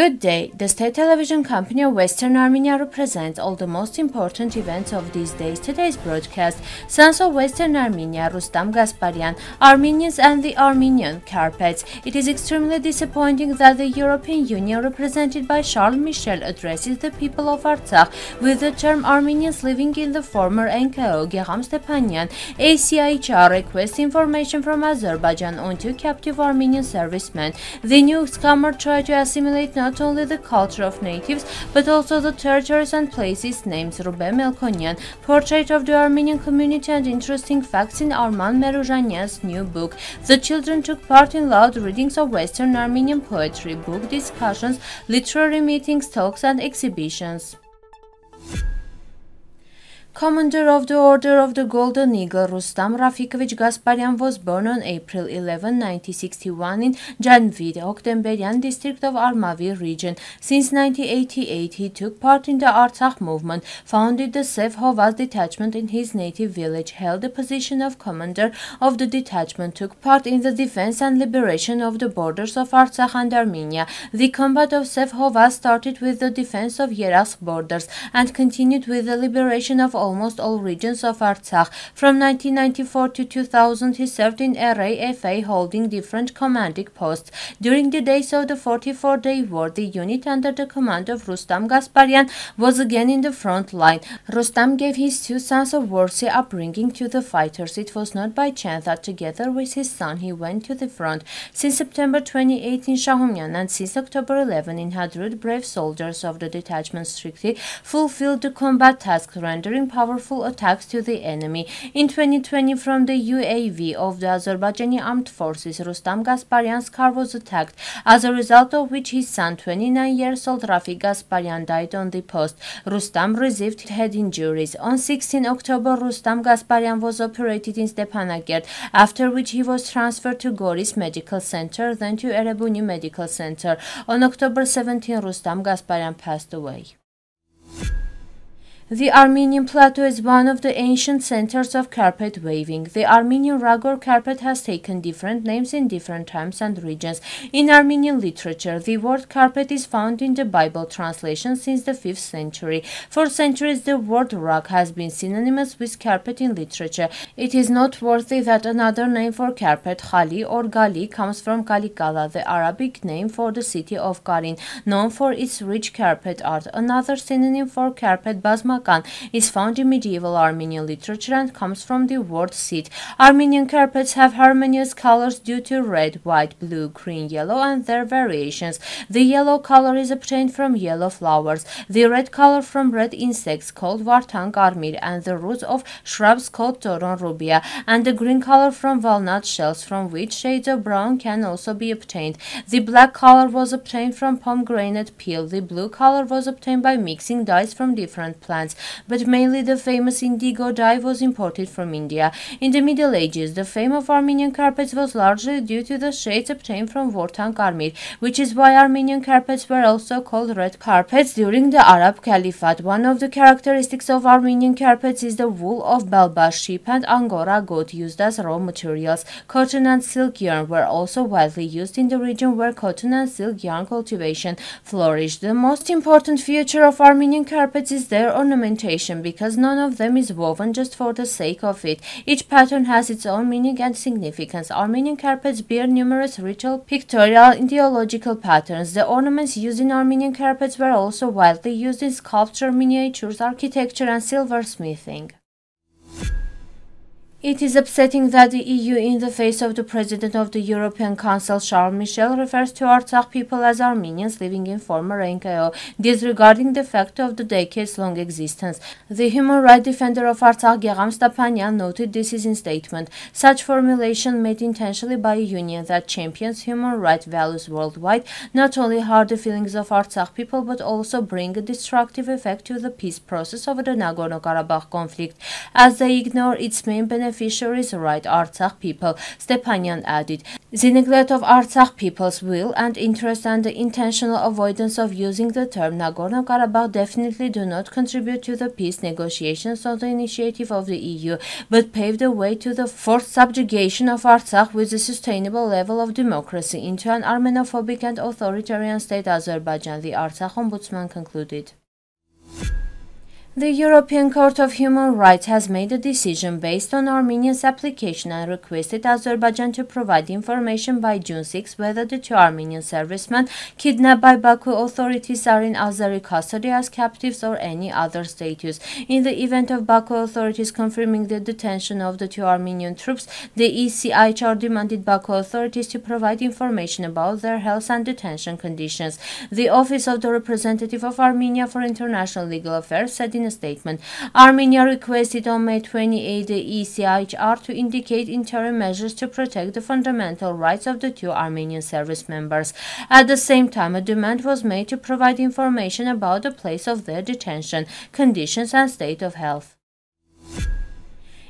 Good day. The state television company of Western Armenia represents all the most important events of these days. Today's broadcast, Sons of Western Armenia, Rustam Gasparyan, Armenians and the Armenian Carpets. It is extremely disappointing that the European Union, represented by Charles Michel, addresses the people of Artsakh with the term Armenians living in the former NKAO. Gegham Stepanyan, ECHR requests information from Azerbaijan on two captive Armenian servicemen. The newcomer tried to assimilate not only the culture of natives but also the territories and places named Ruben Melkonian, Portrait of the Armenian Community and Interesting Facts in Armen Meruzhanyan's new book. The children took part in loud readings of Western Armenian poetry, book discussions, literary meetings, talks and exhibitions. Commander of the Order of the Golden Eagle, Rustam Rafikovich Gasparyan was born on April 11, 1961 in Janvid, Oktemberyan district of Armavir region. Since 1988, he took part in the Artsakh movement, founded the Hovaz detachment in his native village, held the position of commander of the detachment, took part in the defense and liberation of the borders of Artsakh and Armenia. The combat of Hovaz started with the defense of Yerakh borders and continued with the liberation of almost all regions of Artsakh. From 1994 to 2000, he served in RAFA, holding different commanding posts. During the days of the 44-day war, the unit under the command of Rustam Gasparyan was again in the front line. Rustam gave his two sons a worthy upbringing to the fighters. It was not by chance that together with his son he went to the front. Since September 28 in Shahumyan and since October 11 in Hadrut, brave soldiers of the detachment strictly fulfilled the combat task, rendering powerful attacks to the enemy. In 2020, from the UAV of the Azerbaijani Armed Forces, Rustam Gasparyan's car was attacked, as a result of which his son, 29 years old Rafi Gasparyan, died on the post. Rustam received head injuries. On 16 October, Rustam Gasparyan was operated in Stepanakert, after which he was transferred to Goris Medical Center, then to Erebuni Medical Center. On October 17, Rustam Gasparyan passed away. The Armenian plateau is one of the ancient centers of carpet weaving. The Armenian rug or carpet has taken different names in different times and regions. In Armenian literature, the word carpet is found in the Bible translation since the 5th century. For centuries, the word rug has been synonymous with carpet in literature. It is noteworthy that another name for carpet, Khali or Gali, comes from Kalikala, the Arabic name for the city of Karin, known for its rich carpet art. Another synonym for carpet, Basma is found in medieval Armenian literature and comes from the word seat. Armenian carpets have harmonious colors due to red, white, blue, green, yellow and their variations. The yellow color is obtained from yellow flowers, the red color from red insects called vartang armir and the roots of shrubs called toron rubia, and the green color from walnut shells from which shades of brown can also be obtained. The black color was obtained from pomegranate peel. The blue color was obtained by mixing dyes from different plants but mainly the famous indigo dye was imported from India. In the Middle Ages, the fame of Armenian carpets was largely due to the shades obtained from Vortan Armir, which is why Armenian carpets were also called red carpets during the Arab Caliphate. One of the characteristics of Armenian carpets is the wool of Balbash sheep and Angora goat used as raw materials. Cotton and silk yarn were also widely used in the region where cotton and silk yarn cultivation flourished. The most important feature of Armenian carpets is their ornamentation ornamentation because none of them is woven just for the sake of it. Each pattern has its own meaning and significance. Armenian carpets bear numerous ritual, pictorial, and ideological patterns. The ornaments used in Armenian carpets were also widely used in sculpture, miniatures, architecture, and silversmithing. It is upsetting that the EU, in the face of the President of the European Council, Charles Michel, refers to Artsakh people as Armenians living in former NKAO, disregarding the fact of the decades-long existence. The human rights defender of Artsakh, Gegham Stepanyan, noted this in statement. Such formulation made intentionally by a union that champions human rights values worldwide not only hurt the feelings of Artsakh people but also bring a destructive effect to the peace process of the Nagorno-Karabakh conflict, as they ignore its main benefit beneficiaries right Artsakh people, Stepanyan added. The neglect of Artsakh people's will and interest and the intentional avoidance of using the term Nagorno-Karabakh definitely do not contribute to the peace negotiations on the initiative of the EU, but pave the way to the forced subjugation of Artsakh with a sustainable level of democracy into an Armenophobic and authoritarian state Azerbaijan, the Artsakh ombudsman concluded. The European Court of Human Rights has made a decision based on Armenia's application and requested Azerbaijan to provide information by June 6 whether the two Armenian servicemen kidnapped by Baku authorities are in Azeri custody as captives or any other status. In the event of Baku authorities confirming the detention of the two Armenian troops, the ECHR demanded Baku authorities to provide information about their health and detention conditions. The Office of the Representative of Armenia for International Legal Affairs said in a statement. Armenia requested on May 28 the ECHR to indicate interim measures to protect the fundamental rights of the two Armenian service members. At the same time, a demand was made to provide information about the place of their detention, conditions and state of health.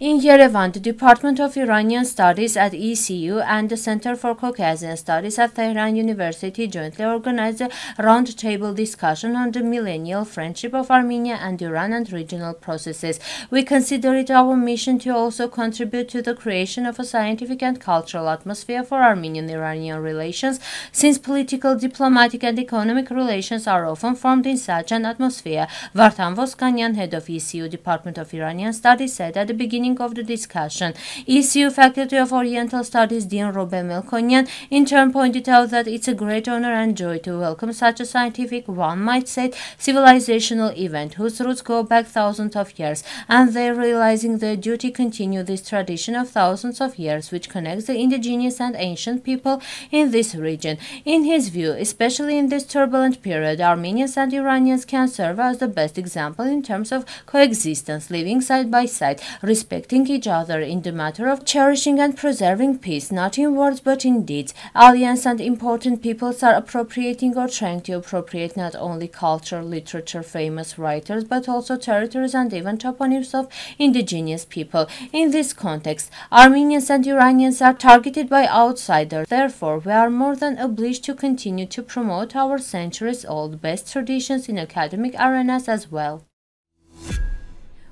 In Yerevan, the Department of Iranian Studies at YSU and the Center for Caucasian Studies at Tehran University jointly organized a roundtable discussion on the millennial friendship of Armenia and Iran and regional processes. We consider it our mission to also contribute to the creation of a scientific and cultural atmosphere for Armenian-Iranian relations, since political, diplomatic and economic relations are often formed in such an atmosphere. Vartan Voskanyan, head of YSU Department of Iranian Studies, said at the beginning beginning of the discussion. YSU Faculty of Oriental Studies Dean Ruben Melkonian in turn pointed out that it's a great honor and joy to welcome such a scientific, one might say, civilizational event whose roots go back thousands of years, and they're realizing their duty continue this tradition of thousands of years which connects the indigenous and ancient people in this region. In his view, especially in this turbulent period, Armenians and Iranians can serve as the best example in terms of coexistence, living side by side, respect respecting each other in the matter of cherishing and preserving peace, not in words but in deeds. Alliance and important peoples are appropriating or trying to appropriate not only culture, literature, famous writers, but also territories and even toponyms of indigenous people. In this context, Armenians and Iranians are targeted by outsiders. Therefore, we are more than obliged to continue to promote our centuries-old best traditions in academic arenas as well.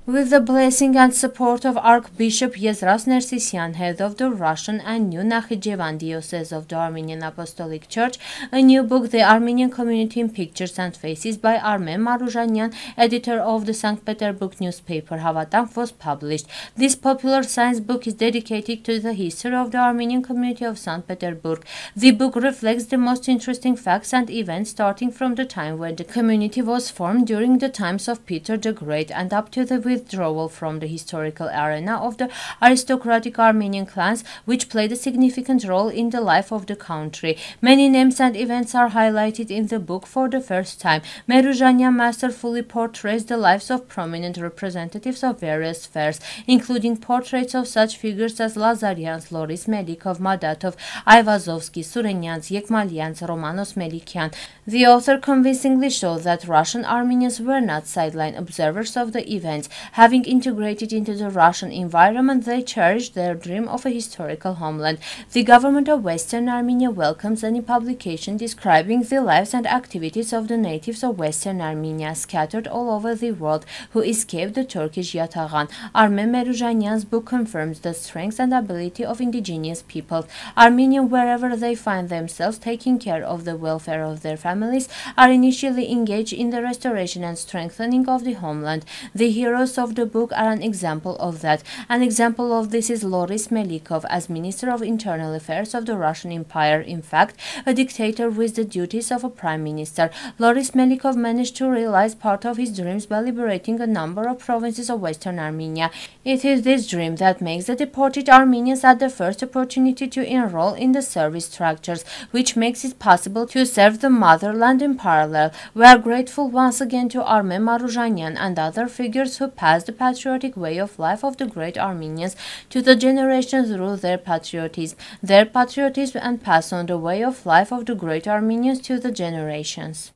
With the blessing and support of Archbishop Yezras Nersisyan, head of the Russian and New Nakhichevan Diocese of the Armenian Apostolic Church, a new book, The Armenian Community in Pictures and Faces by Armen Meruzhanyan, editor of the St. Petersburg newspaper Havatank, was published. This popular science book is dedicated to the history of the Armenian community of St. Petersburg. The book reflects the most interesting facts and events starting from the time when the community was formed during the times of Peter the Great and up to the withdrawal from the historical arena of the aristocratic Armenian clans, which played a significant role in the life of the country. Many names and events are highlighted in the book for the first time. Meruzhanyan masterfully portrays the lives of prominent representatives of various spheres, including portraits of such figures as Lazaryans, Loris Melikov, Madatov, Ayvazovsky, Surenyans, Yekmalyans, Romanos Melikian. The author convincingly shows that Russian Armenians were not sideline observers of the events. Having integrated into the Russian environment, they cherish their dream of a historical homeland. The government of Western Armenia welcomes any publication describing the lives and activities of the natives of Western Armenia scattered all over the world who escaped the Turkish Yataghan. Armen Meruzhanyan's book confirms the strength and ability of indigenous peoples. Armenians, wherever they find themselves, taking care of the welfare of their families, are initially engaged in the restoration and strengthening of the homeland. The heroes of the book are an example of that. An example of this is Loris Melikov as Minister of Internal Affairs of the Russian Empire, in fact, a dictator with the duties of a prime minister. Loris Melikov managed to realize part of his dreams by liberating a number of provinces of Western Armenia. It is this dream that makes the deported Armenians at the first opportunity to enroll in the service structures, which makes it possible to serve the motherland in parallel. We are grateful once again to Armen Meruzhanyan and other figures who passed the patriotic way of life of the great Armenians to the generations through their patriotism, their patriotism and pass on the way of life of the great Armenians to the generations.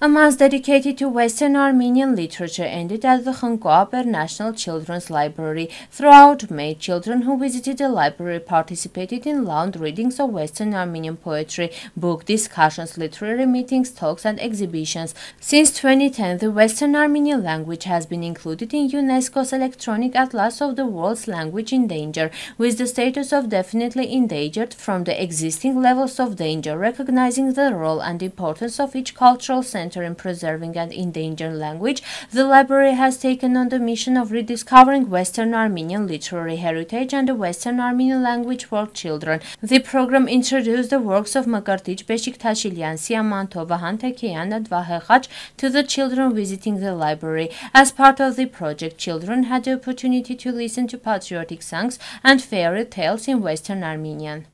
A month dedicated to Western Armenian literature ended at the Khnko-Aper National Children's Library. Throughout May, children who visited the library participated in loud readings of Western Armenian poetry, book discussions, literary meetings, talks, and exhibitions. Since 2010, the Western Armenian language has been included in UNESCO's Electronic Atlas of the World's Language in Danger, with the status of definitely endangered from the existing levels of danger, recognizing the role and importance of each cultural center center in preserving an endangered language, the library has taken on the mission of rediscovering Western Armenian literary heritage and the Western Armenian language for children. The program introduced the works of Mkrtich Beshiktashlyan, Siamanto Vahan Tekeyan, and Vahe to the children visiting the library. As part of the project, children had the opportunity to listen to patriotic songs and fairy tales in Western Armenian.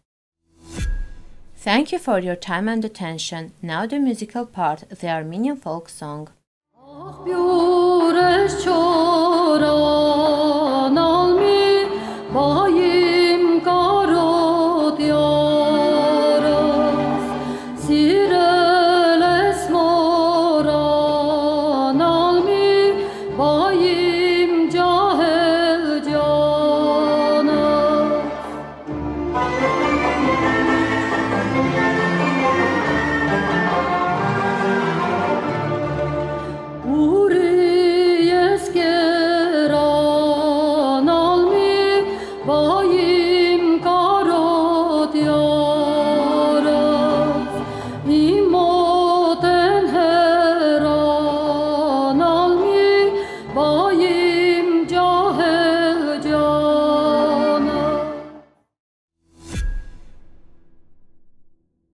Thank you for your time and attention. Now the musical part, the Armenian folk song.